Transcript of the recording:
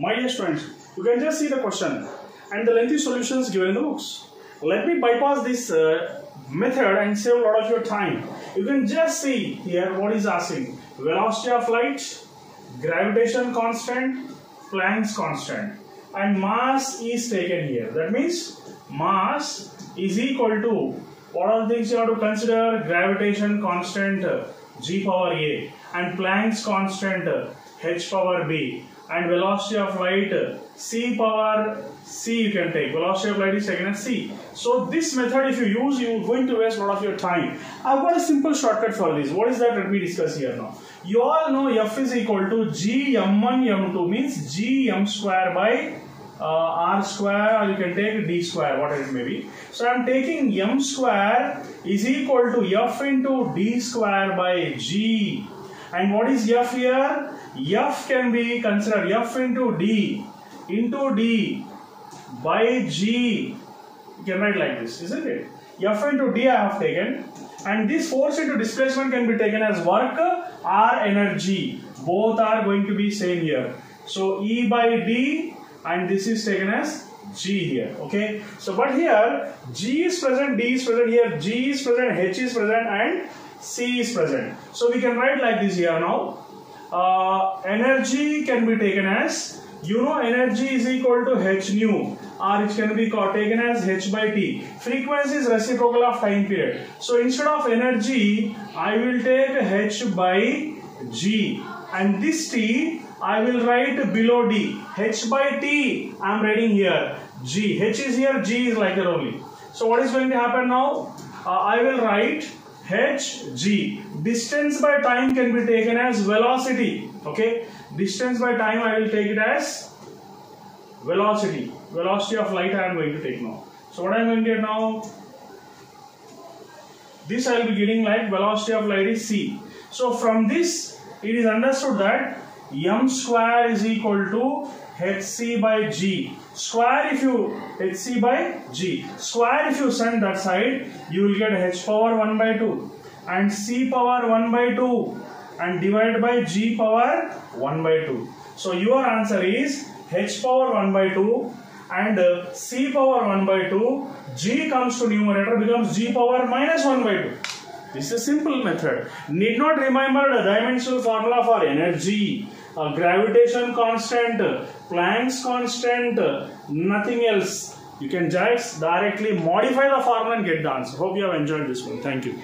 My dear students, you can just see the question and the lengthy solutions given in the books. Let me bypass this uh, method and save a lot of your time. You can just see here what is asking. Velocity of light, gravitation constant, Planck's constant and mass is taken here. That means mass is equal to what are the things you have to consider? Gravitation constant g power a and Planck's constant h power b and velocity of light c power c you can take. Velocity of light is as c. So this method if you use you are going to waste a lot of your time. I've got a simple shortcut for this. What is that? Let me discuss here now. You all know f is equal to g m1 m2 means g m square by uh, r square or you can take d square whatever it may be. So i'm taking m square is equal to f into d square by g. And what is f here f can be considered f into d into d by g. You can write like this isn't it? F into d i have taken and this force into displacement can be taken as work or energy. Both are going to be same here. So e by d and this is taken as g here okay? So but here g is present d is present here g is present h is present and c is present. So we can write like this here now uh, energy can be taken as you know energy is equal to h nu or it can be taken as h by t frequency is reciprocal of time period so instead of energy i will take h by g and this t I will write below D. H by T I am writing here. G. H is here, G is like that only. So what is going to happen now? Uh, I will write H G. Distance by time can be taken as velocity. Okay. Distance by time I will take it as velocity. Velocity of light I am going to take now. So what I am going to get now? This I will be getting like velocity of light is C. So from this it is understood that m square is equal to hc by g. Square if you hc by g. Square if you send that side you will get h power 1 by 2 and c power 1 by 2 and divided by g power 1 by 2 so your answer is h power 1 by 2 and uh, c power 1 by 2 g comes to numerator becomes g power minus 1 by 2 this is a simple method. Need not remember the dimensional formula for energy, uh, gravitation constant, Planck's constant, nothing else. You can just directly modify the formula and get the answer. Hope you have enjoyed this one. Thank you.